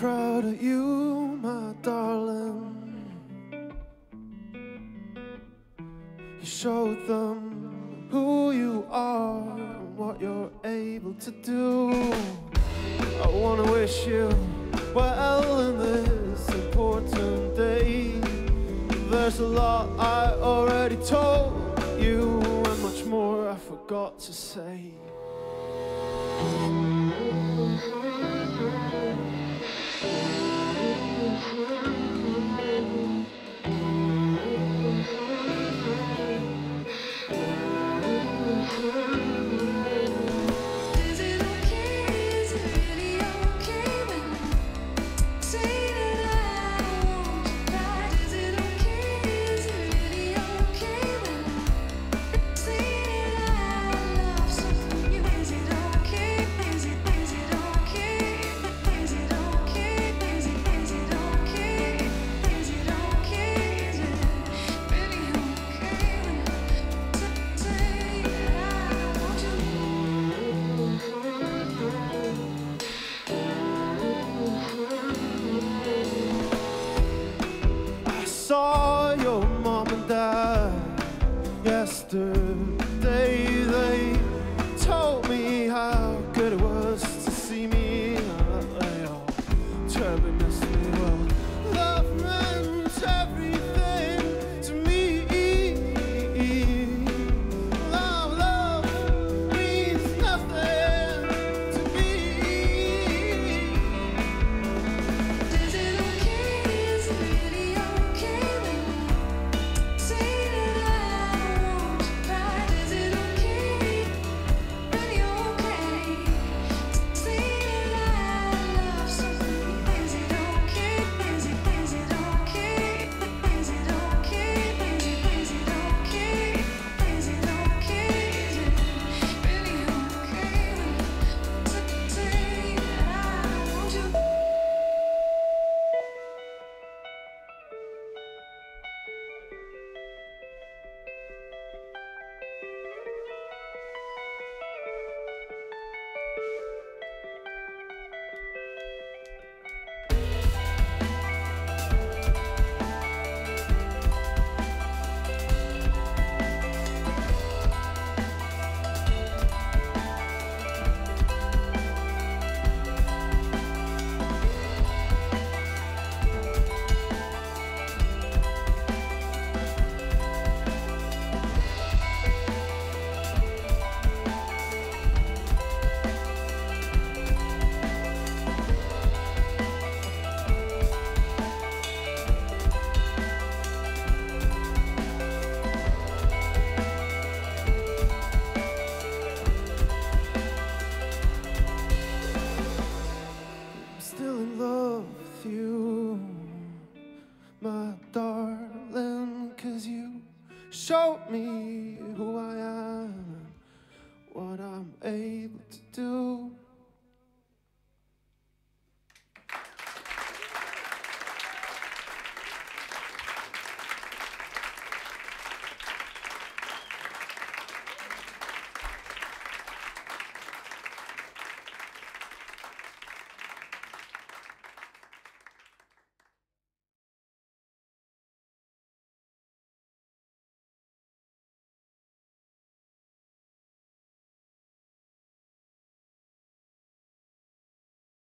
proud of you, my darling. You showed them who you are and what you're able to do. I wanna wish you well in this important day. There's a lot I already told you, and much more I forgot to say. after Show me who I am, what I'm able to do.